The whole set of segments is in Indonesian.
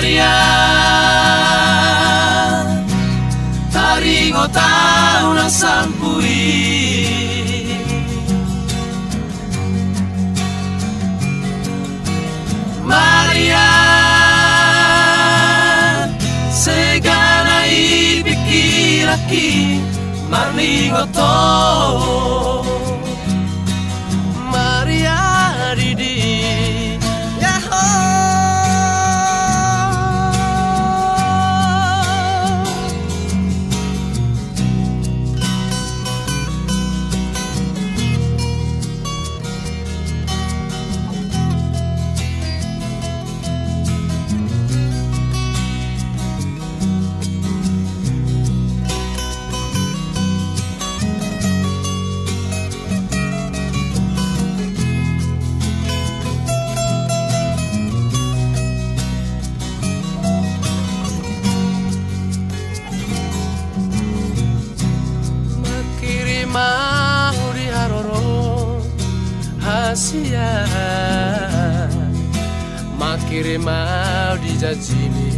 aria Tarigota una sampui Maria Se gana i pikiraki Marnigoto mau di jajini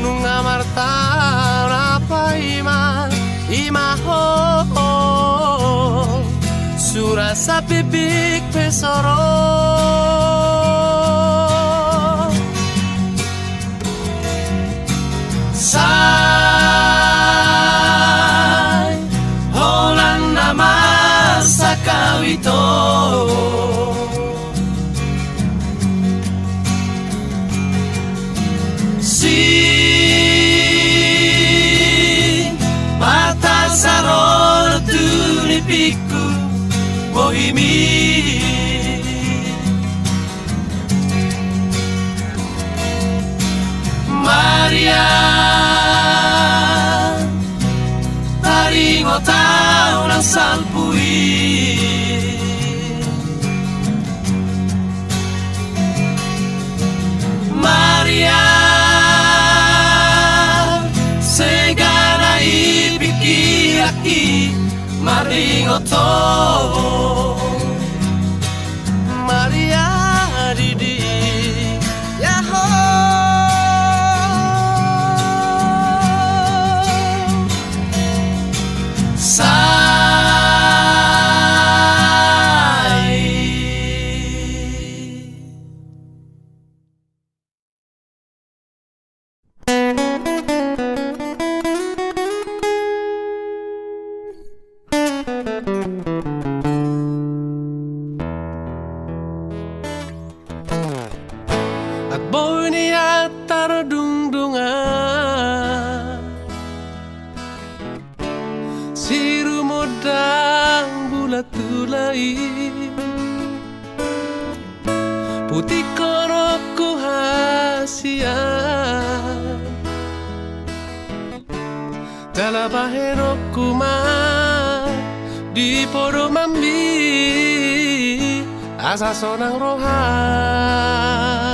Nunga marta apa ima ima ho. Surasa bibik pesoro Sai Holang nama sakawito me. Maria, arrivo ta una salpui. Maria, se gana i picchi a chi, ma niya taradungdungan Si rumodang bulat tulay Putih korokku hasian Dalabahero kuma Di podo mambi. Asa sonang rohan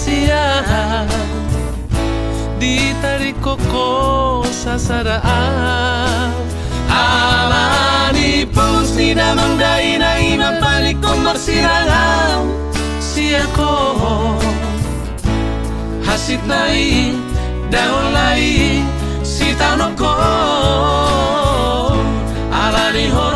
siya. Di tariko ko sasaraan Amani pus ni namang dahi na inapalik kong marsirang Siya ko Hasit nai, daulai, si tanong ko Alani ho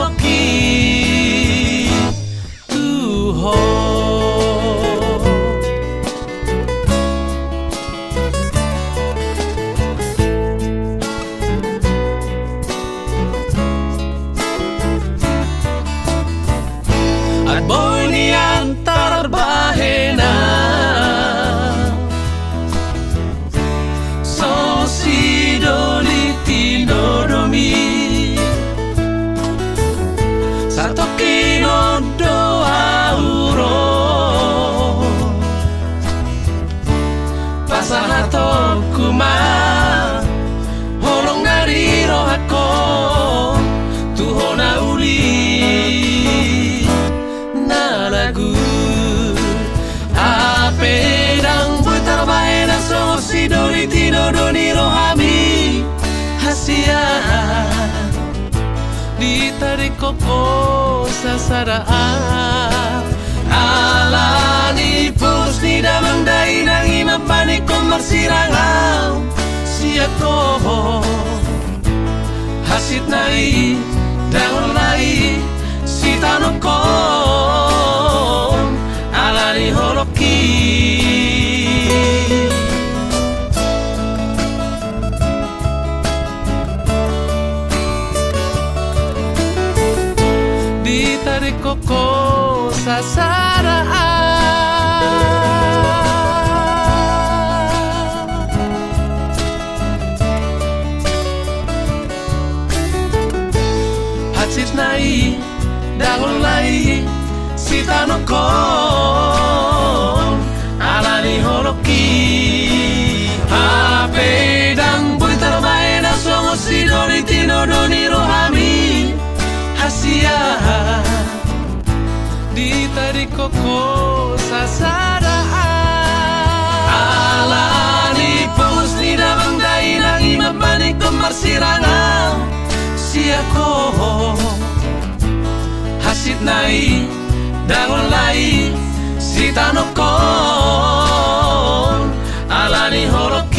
sasaraan Alani pus ni damang dai nang imam panik ko marsirangaw Siya ko Hasit na i Daon na i Si tanong ko Alani holoki ako Hasit nai dangon lai sitanok kon alani horok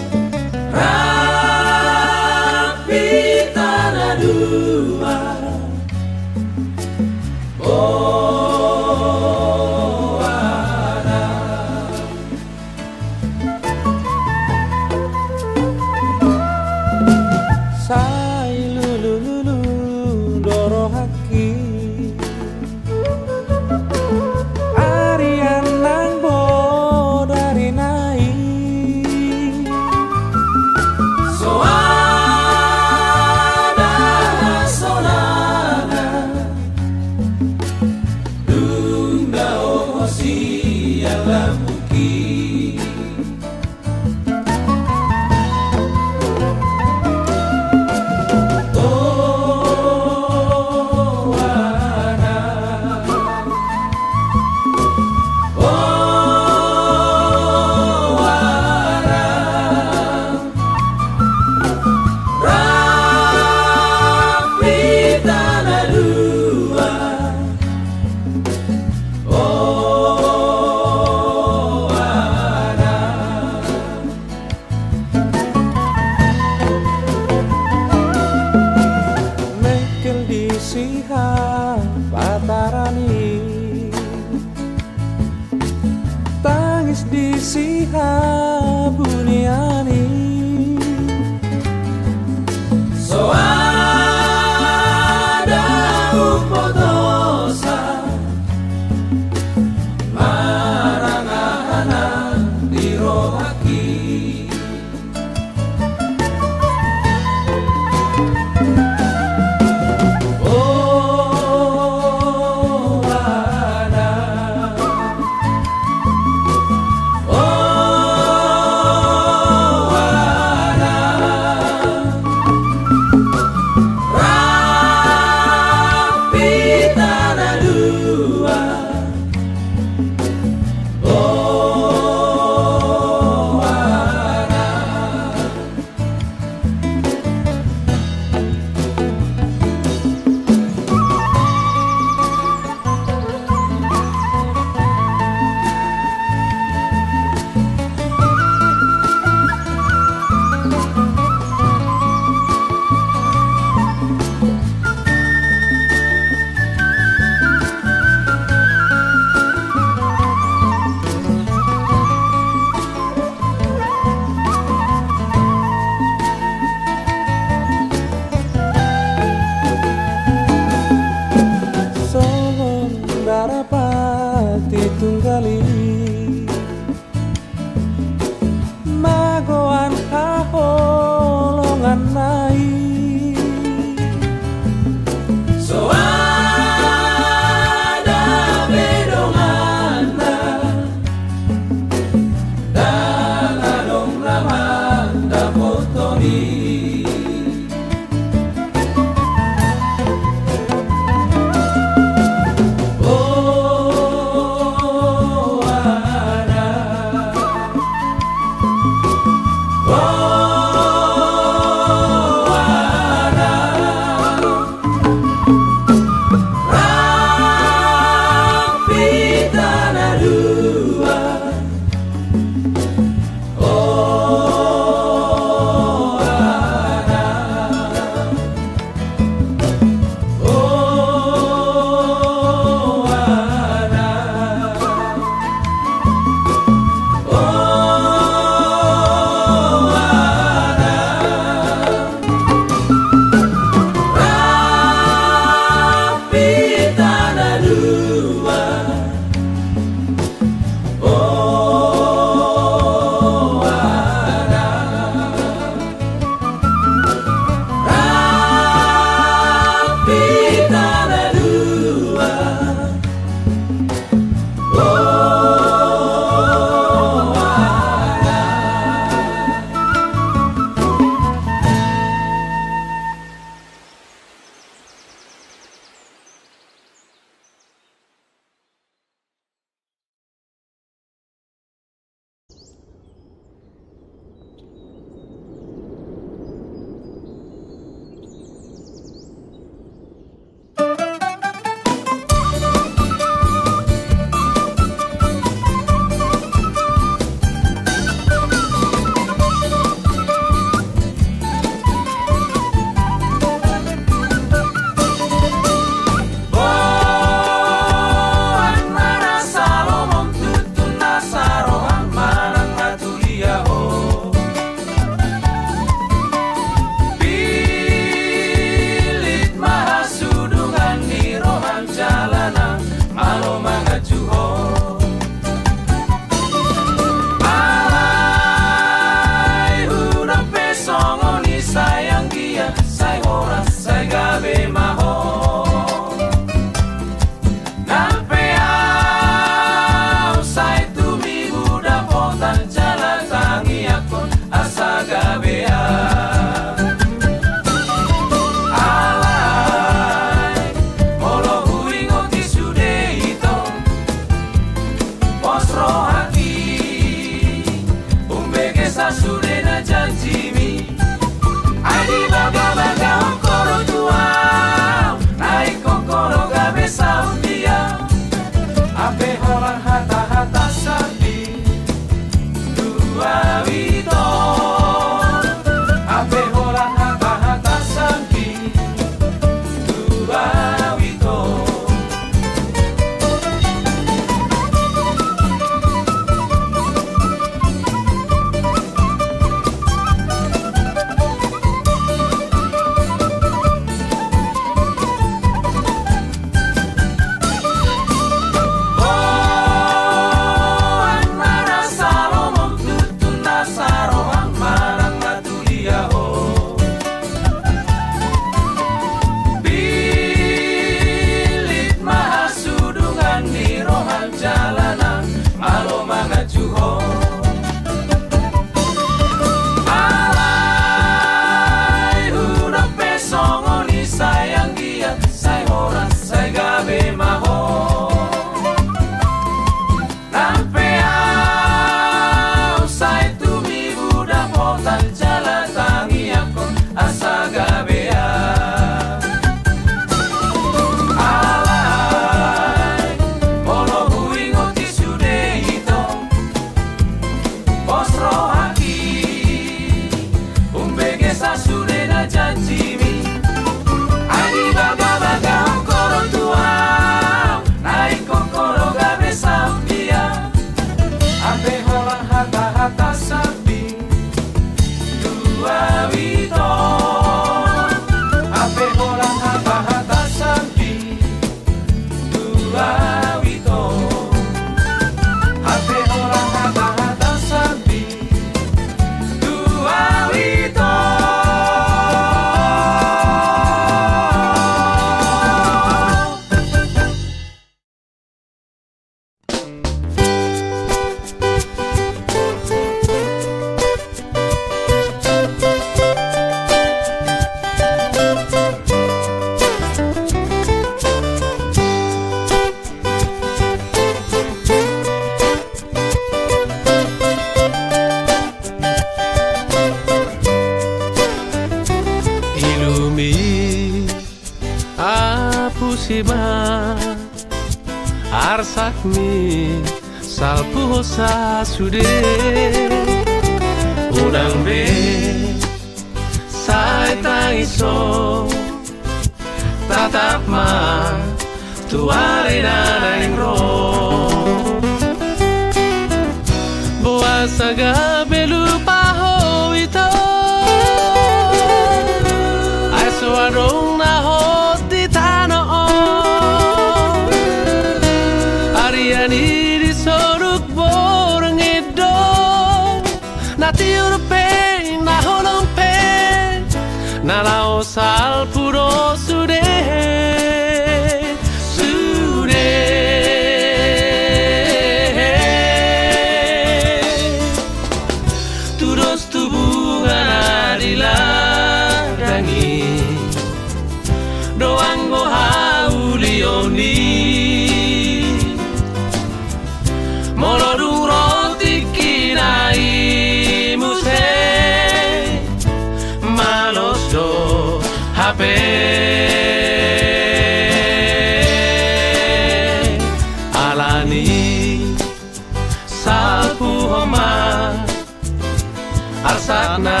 ana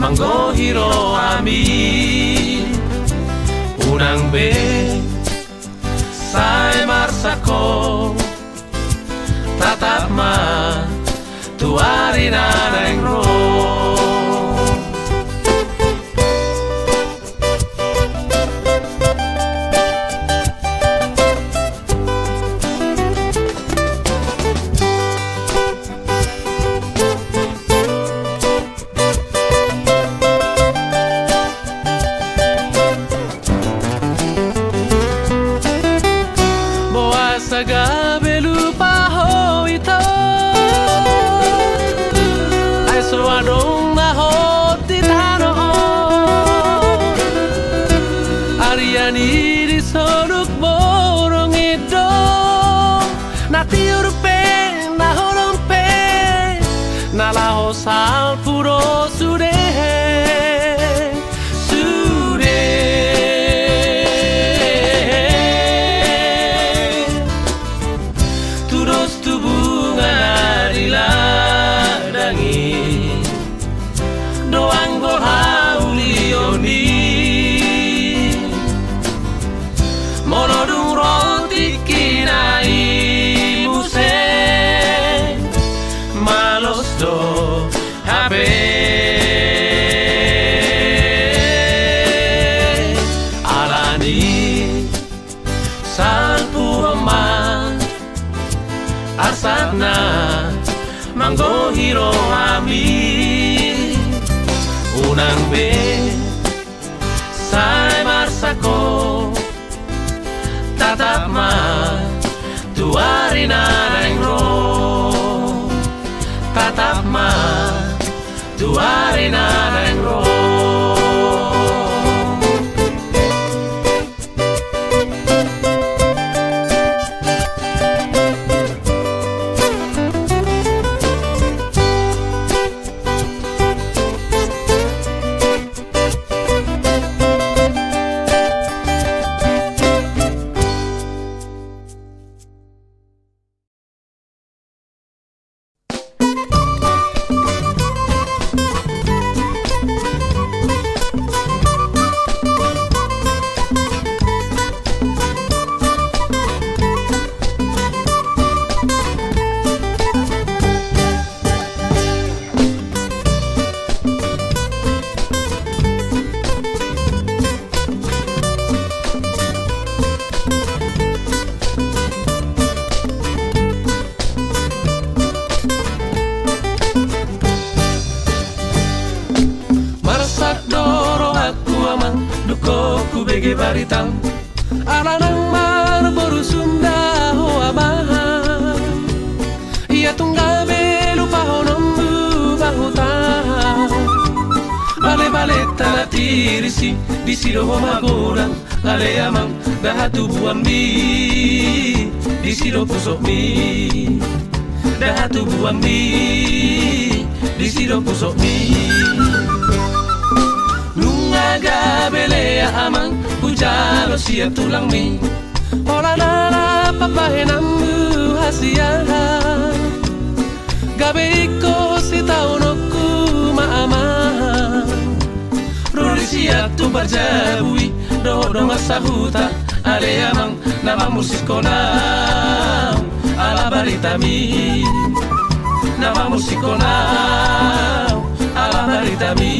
manggo hiro ami unang be sai marsako tatap ma tuari na reng roh segi baritam mar boru sunda ho maha. Ia tunggabe lupa nombu bahuta. Bale bale tala tirisi disiro homa goran Ale amang dahatu buambi Disiro pusok mi. Dahatu buambi Disiro pusok mi. Nunga gabelea amang Ujalo siya tulang mi. Ola nara papahenamu hasia Gabe iko si taunoku maama Ruri siya tu barjabui Do do ngasahuta Ale amang nama musikona Ala barita mi Nama musikona Ala barita mi.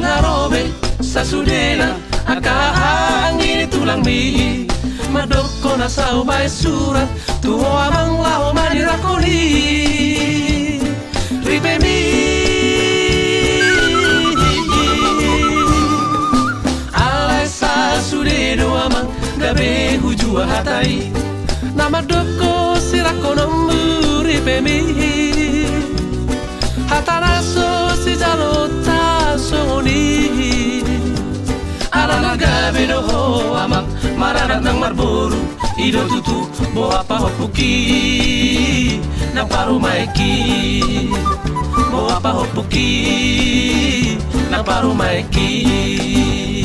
Ngarobe sasudena Akaangin tulang mi Madoko na sa ubay surat Tuho amang lao manirakoni Ripe mi. Alay sa sudedo amang Gabe hujua hatai Nama doko sirakonomu ripe mi. Hatanaso si jalota songoni Alala no ho amang Mararat ng marburu Ido tutu bo apa hopuki Na paru maiki Bo apa hopuki Na paru maiki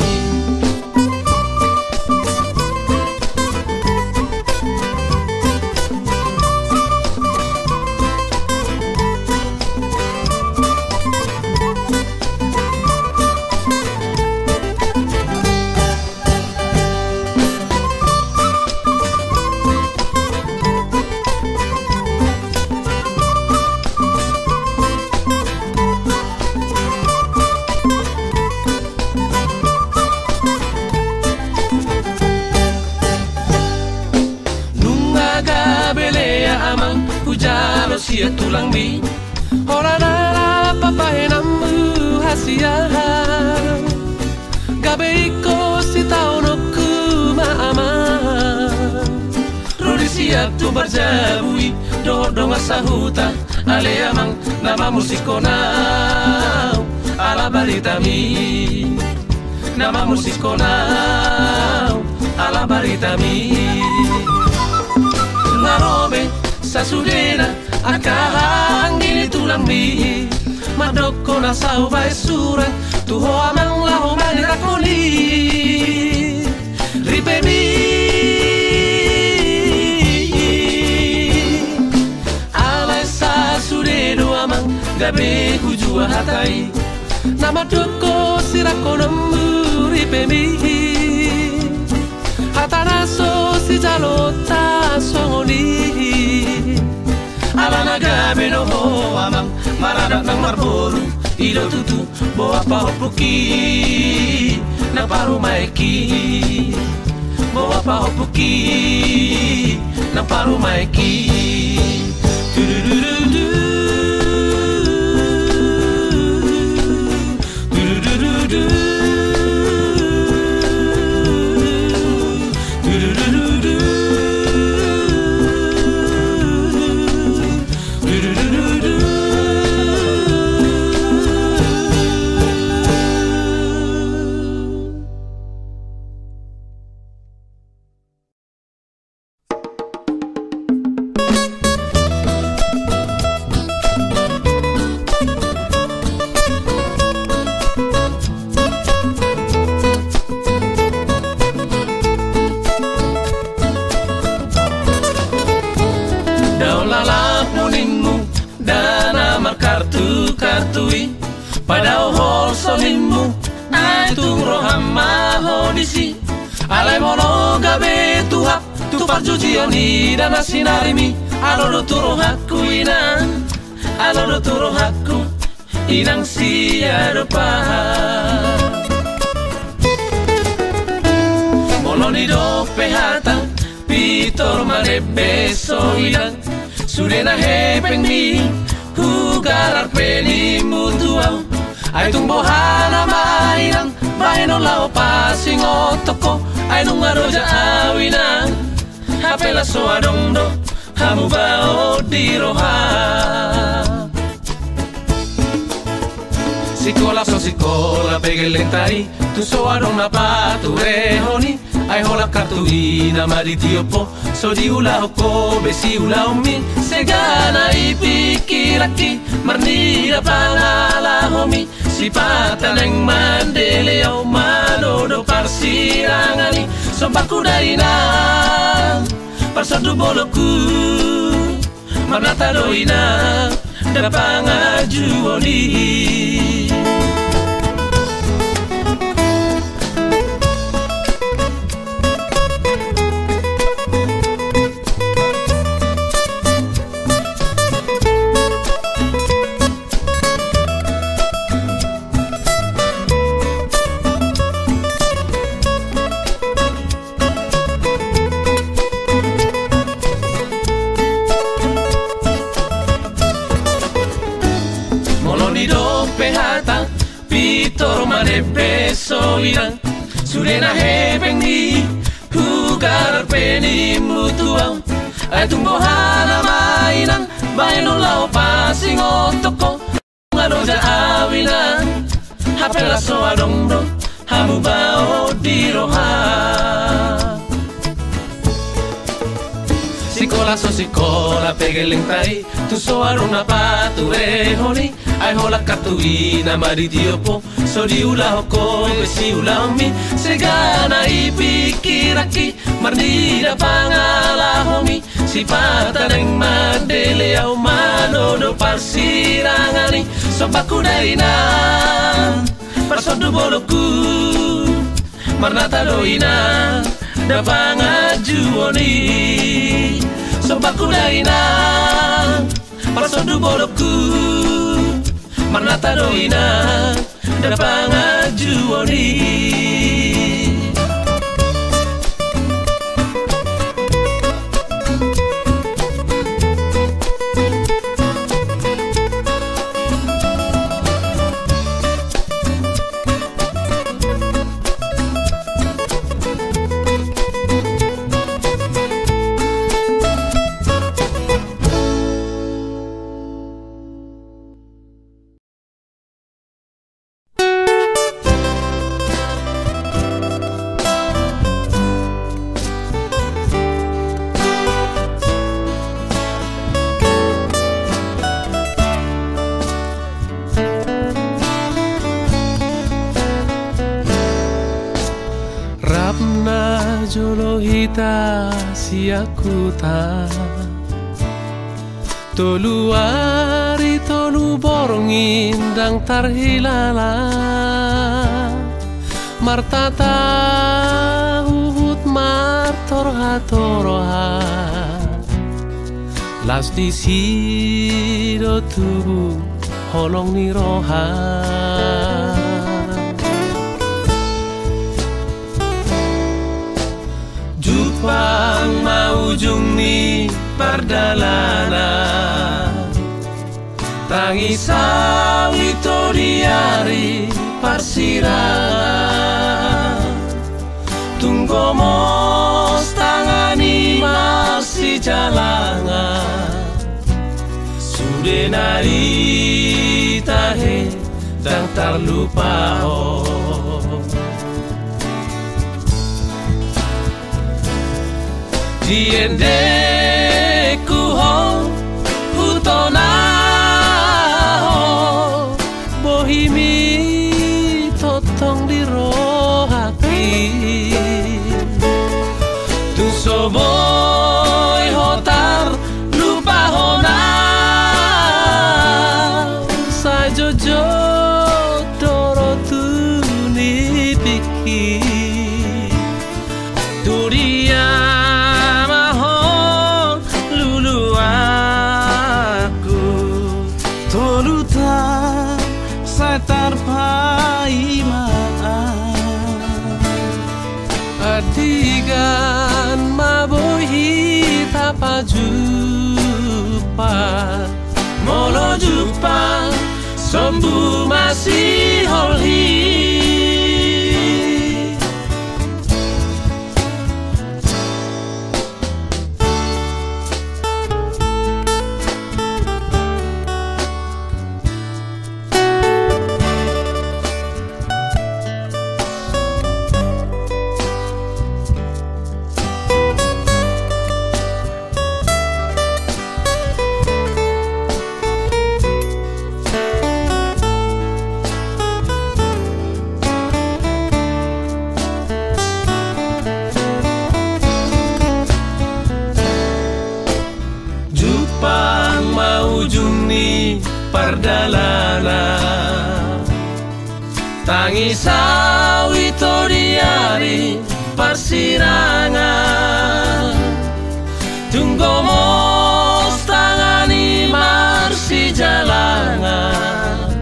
Do do ngasahuta Ale amang nama musikona Ala barita mi Nama musikona Ala barita mi Ngarobe sasudena Akahangin tulang mi Madoko na sa ubay surat Tuho amang laho manirakoni Ripe Gabe hujua hatai. Nama doko sirakonomu ripe mi Hatanaso si jalota songoni Alana gabe no amang Maradat ng marburu Ido tutu bo apa hopuki Na paru maiki Bo apa hopuki Na paru maiki Tududududu. Tududududu. Asinarimi Alodo turo hakku inang Alodo turo hakku Inang siya depan Moloni do pehata Pitor mane beso ilang Sudena hepeng mi Hugarar peli mutuau Ay tung bohana mainang Bahay no lao pasing otoko Ay nung aroja awinang apela soarondo hamuva odiroha Sikola so sikola pegelentari tu soarona paturehoni ai hola kartuina maritiopo so diula hoko besiula umi segana ipikiraki marnira palala homi. Sipata nang mandele o manodo parsirangali so bakudaina na Parsodu boloku Marnata doina Dapanga juoli soiran katuina maridiopo ula mi Segana ipikiraki Marnida pangala homi Sipata neng mandele au mano no parsirangani Sopaku daina Parsodu boloku Marnata doina Dapanga Marnata doina pangajuoni tarhilala Martata uhut martor hatoroha. Las di sido tubuh holong ni roha. Jupang mau ujung ni perjalanan Tangis sawi diari parsirangan Tunggu mos tangani masih jalangan Sudah nari tahe dan terlupa oh tu soboy persirangan Tunggu mos tangani marsi jalangan.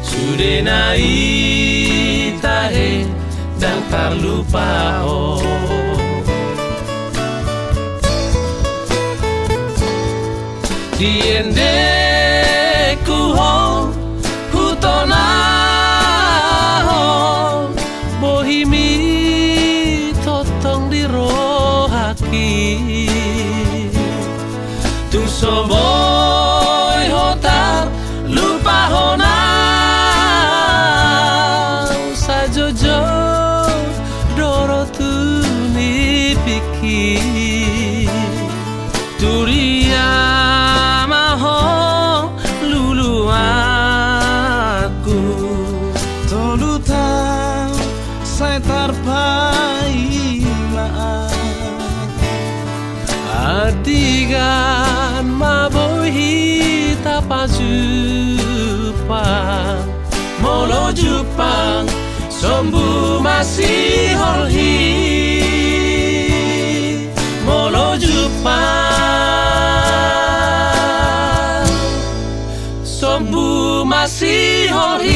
Sudah naik tahe dan terlupa oh Diende kuho maaf Adigan mabohi tapajupang Molo Jupang sombu masih holhi. Molo Jupang sombu masih holhi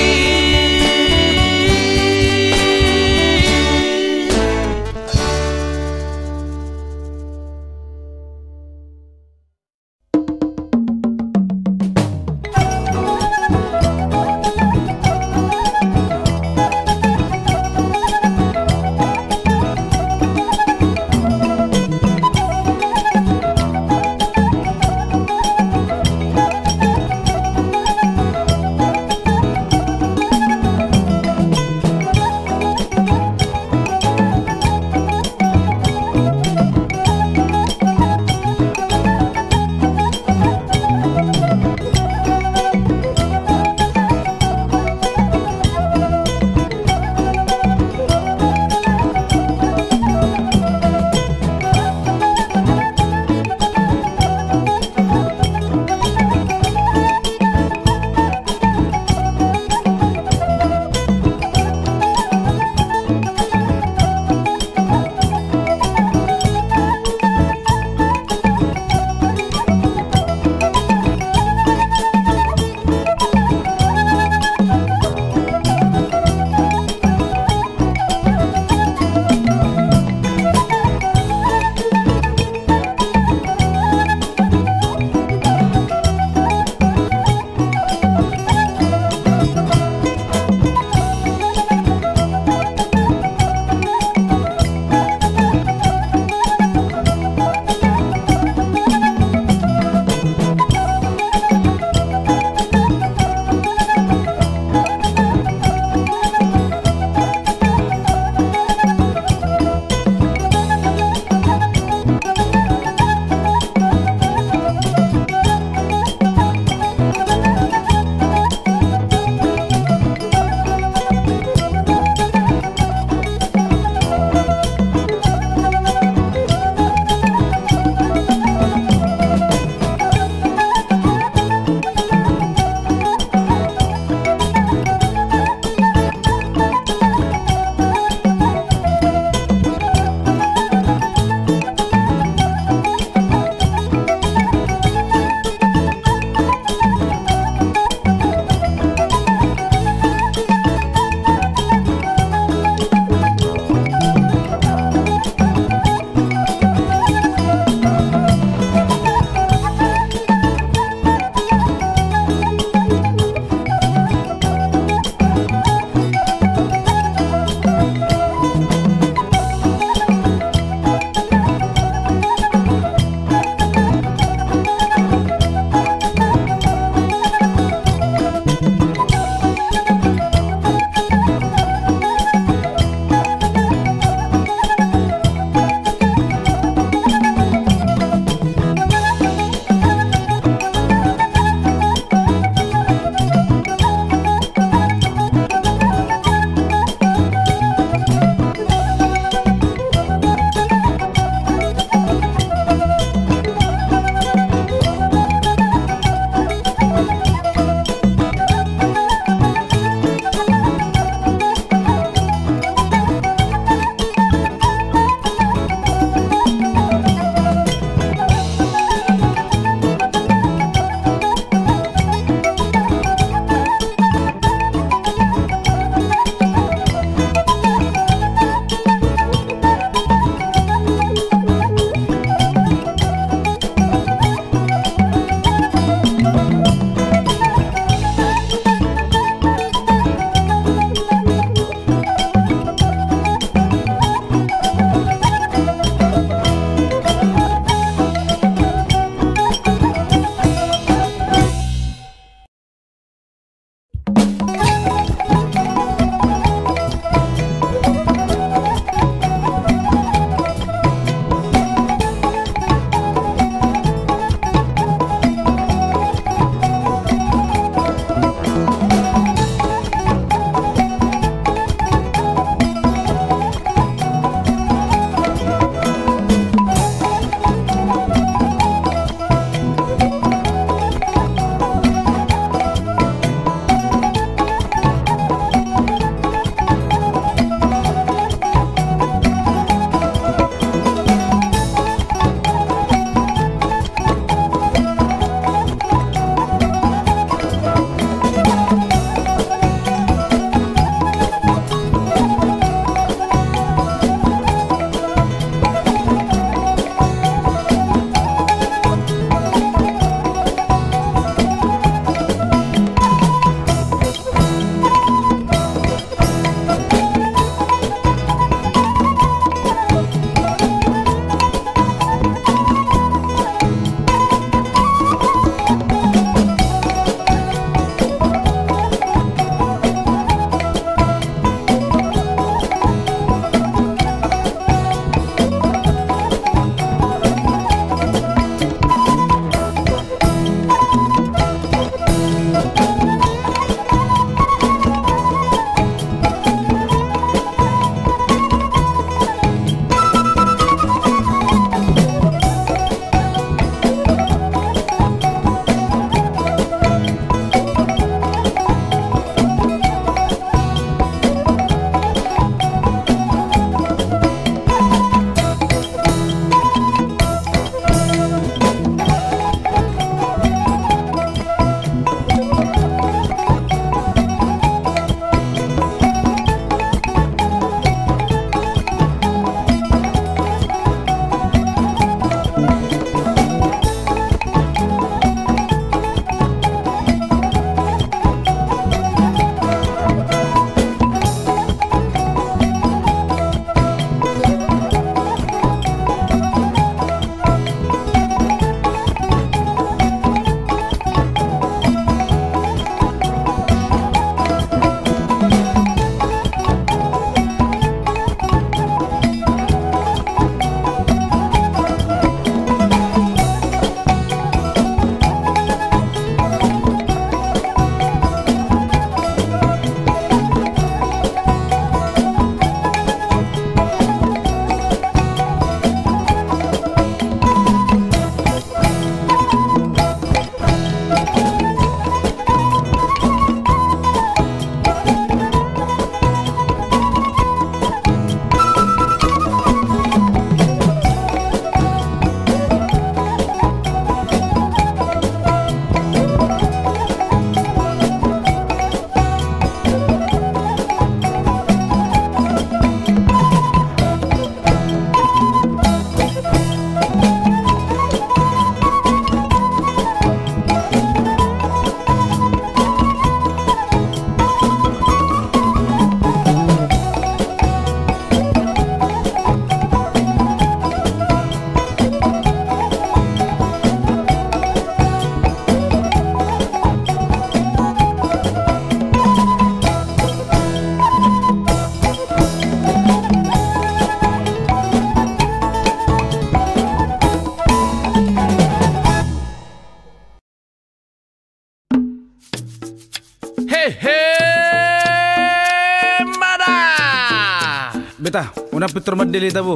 Eta, una pitur madeli tabu.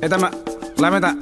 Eta ma, lameta.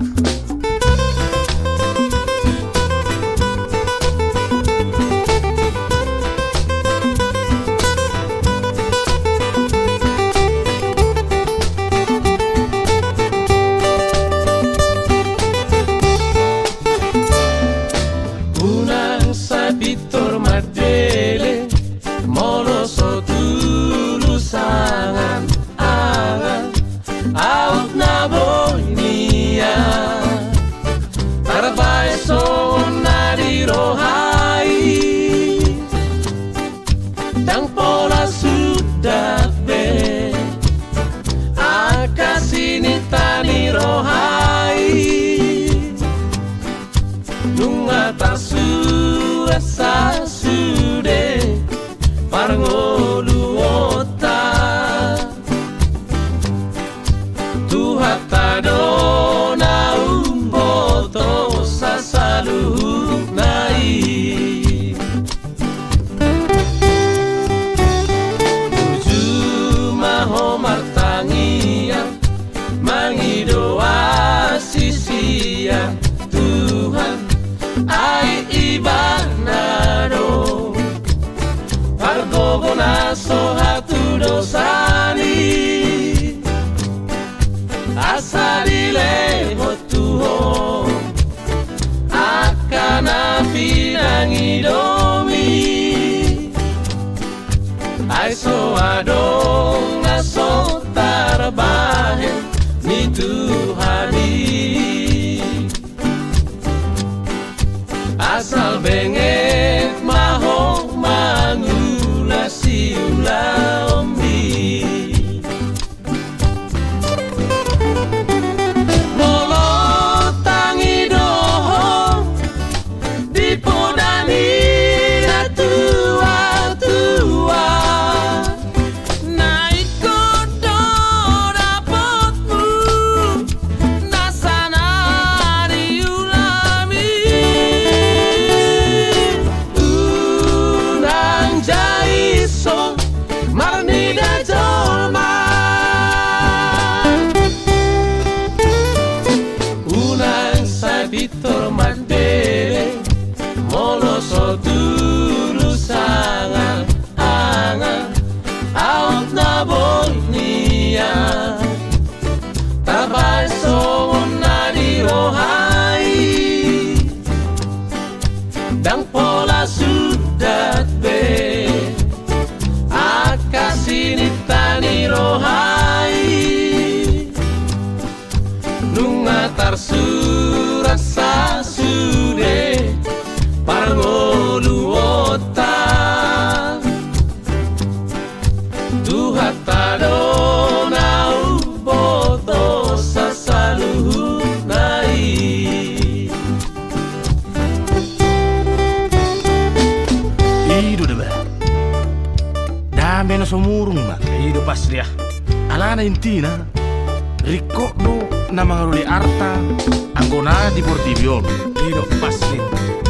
mordibiol, tiro oh. pasti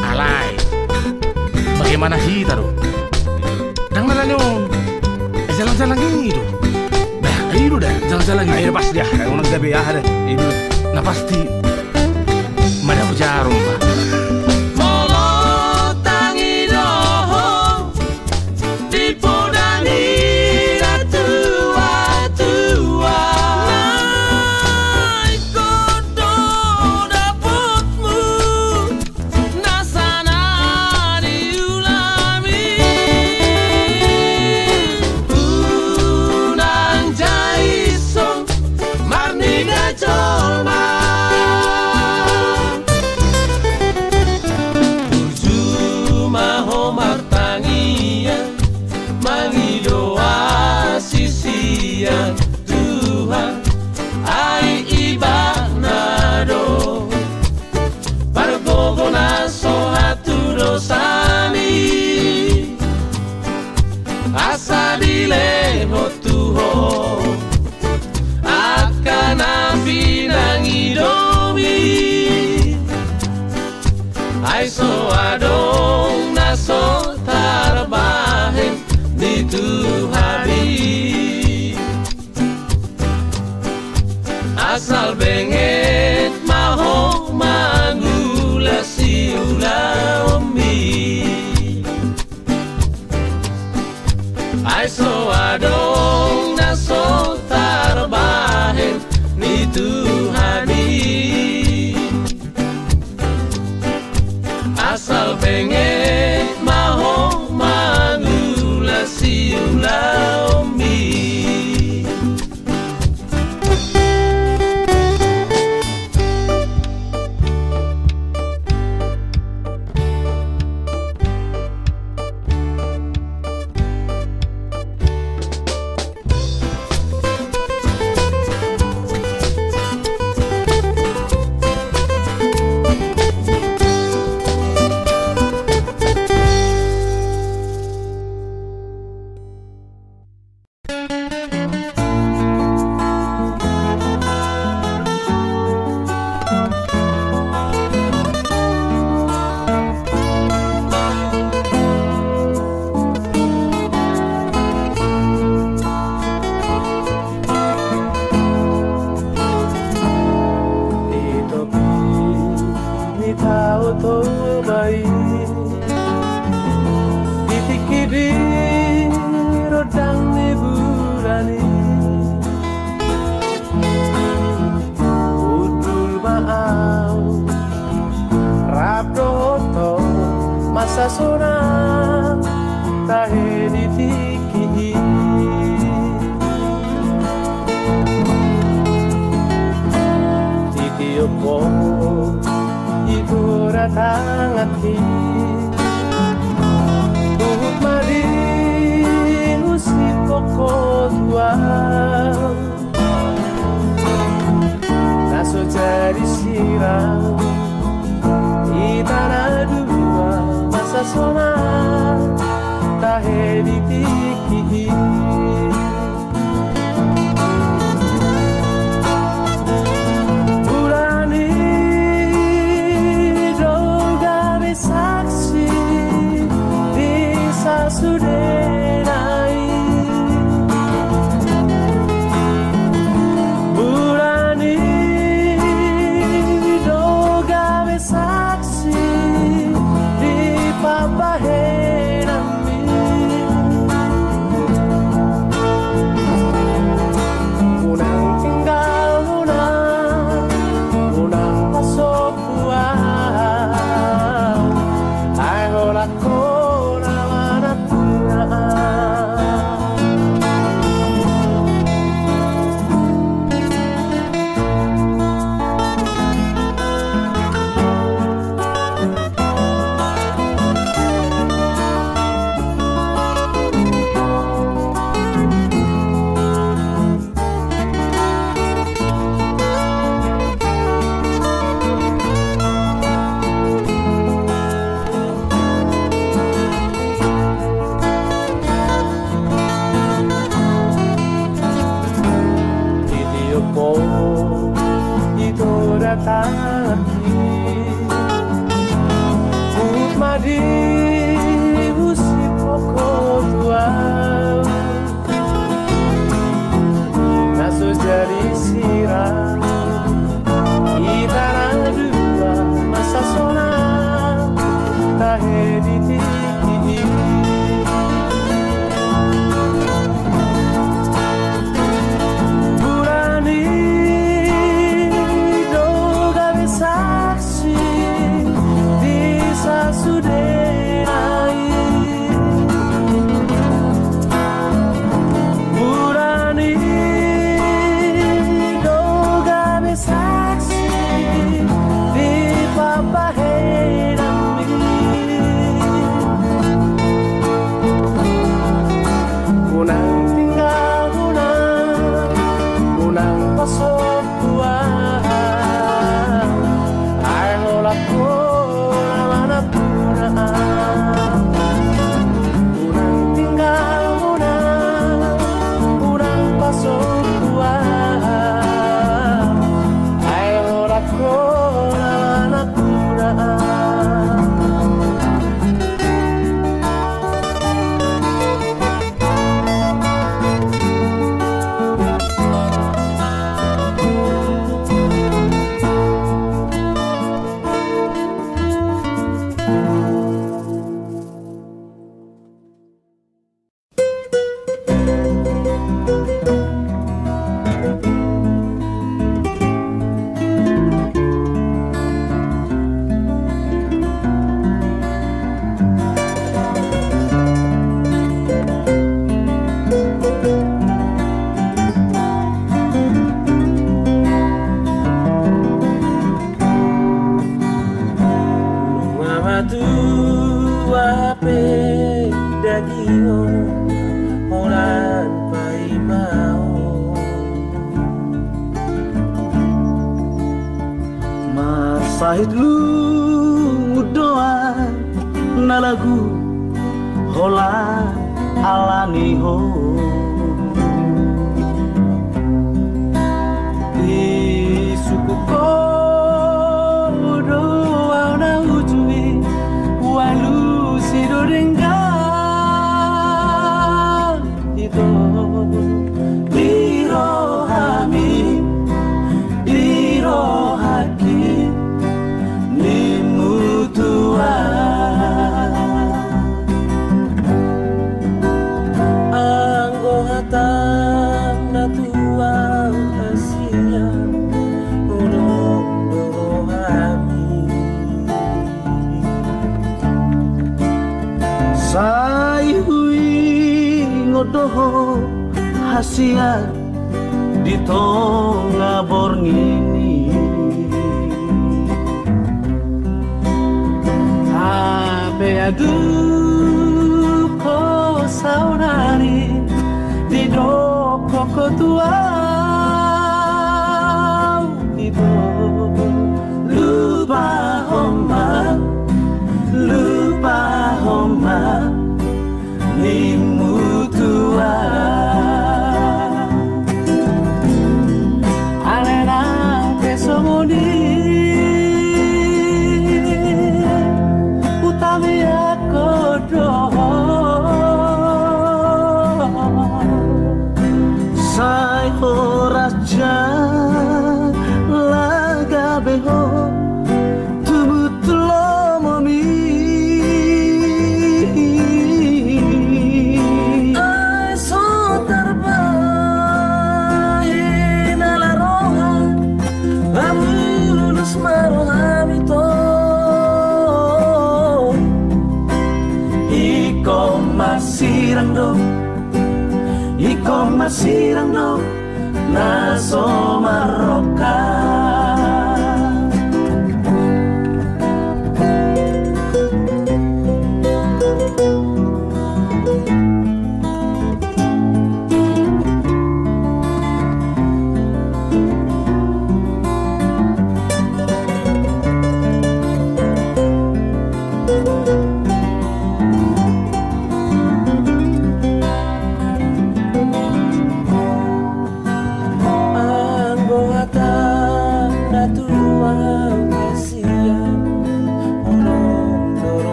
alay Bagaimana kita dong? Dang mana oh. Eh Jalan-jalan gitu. Nah eh, itu dah, jalan-jalan gitu. Ayo pasti ya, Kayak nanti gabi ya ada. Itu, nah pasti. Mana jarum.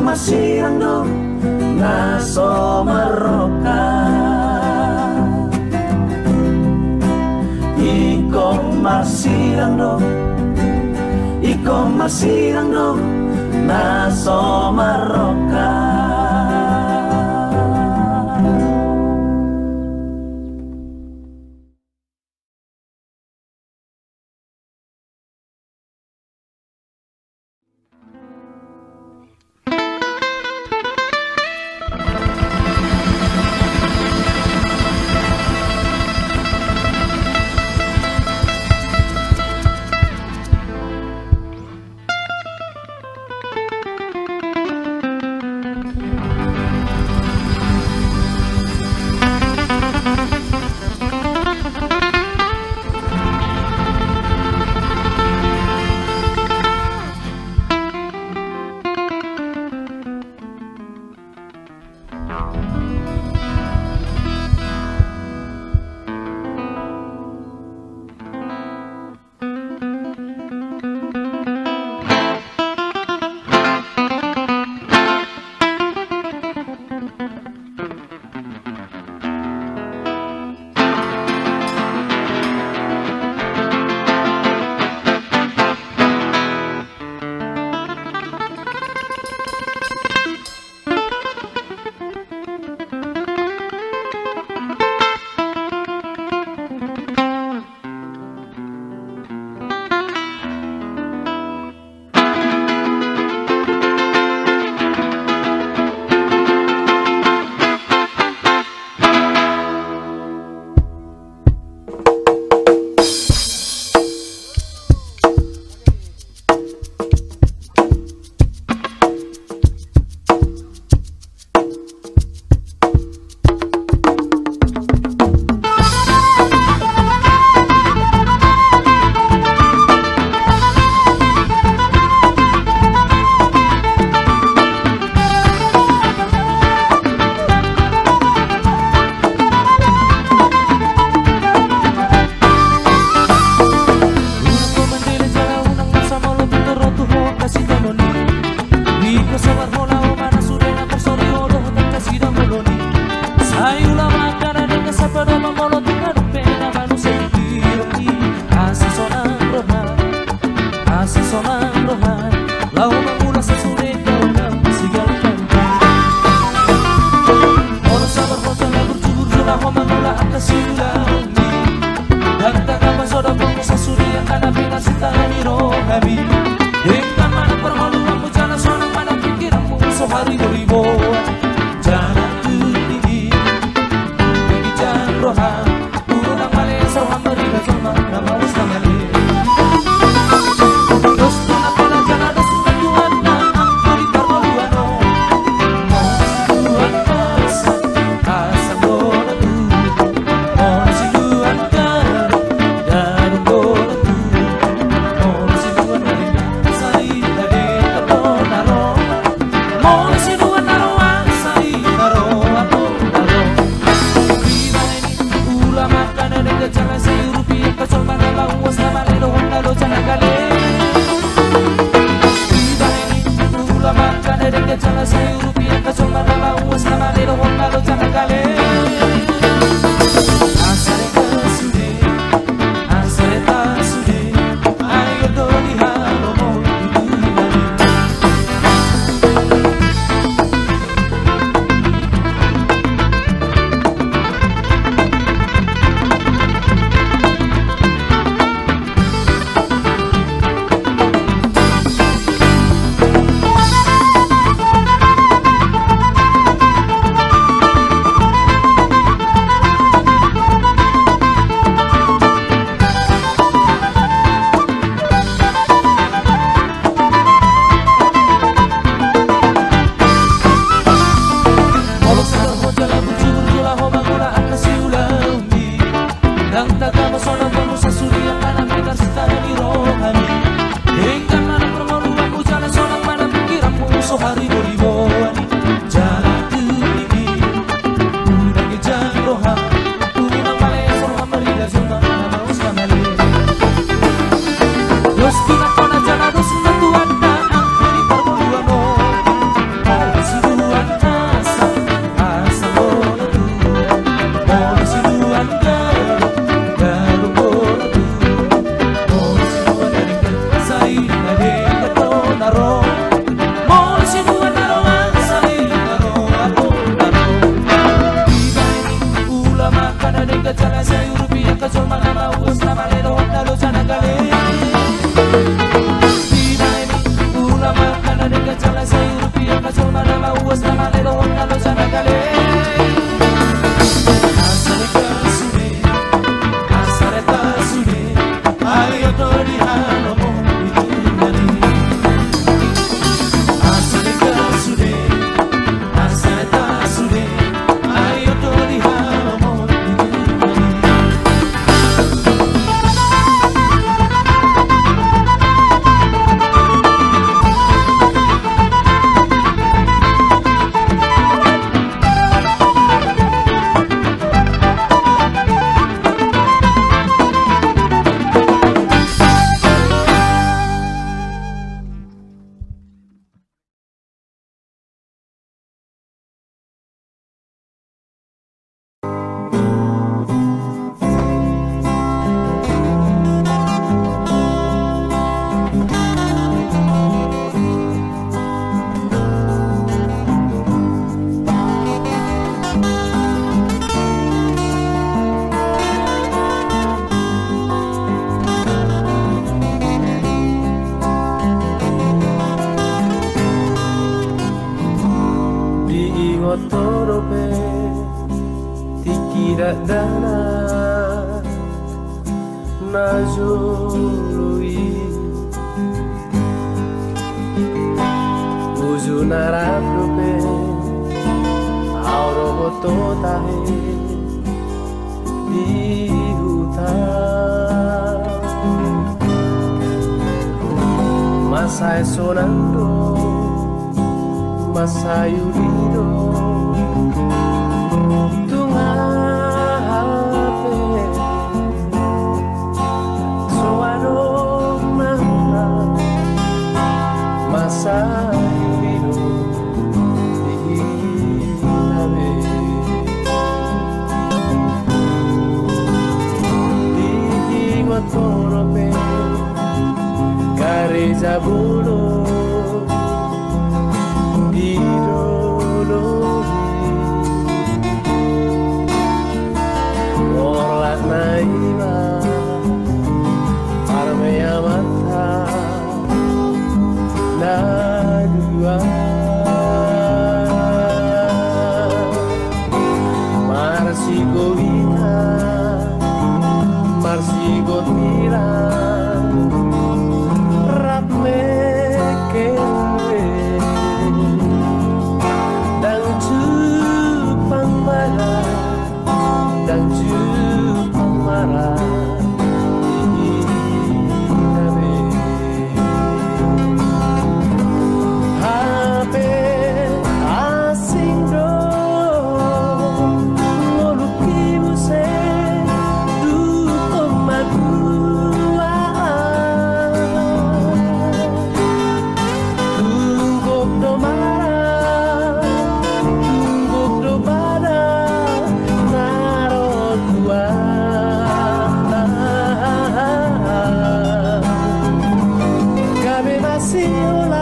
masirang dong Naso Maroka Iko masirang dong Iko masirang dong Naso Maroka feel like